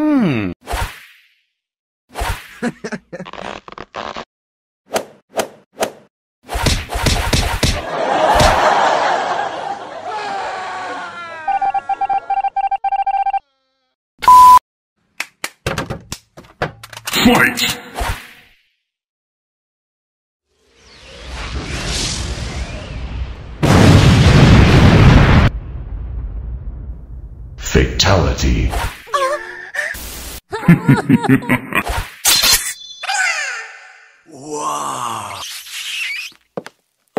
Hmm. Fight! Fatality.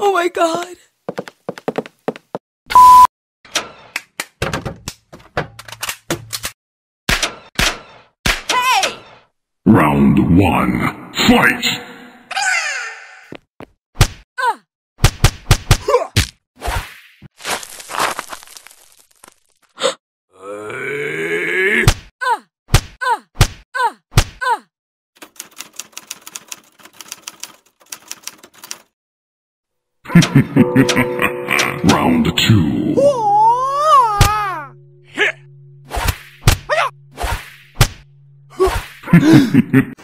Oh my god. Hey! Round one. Fight! Round two.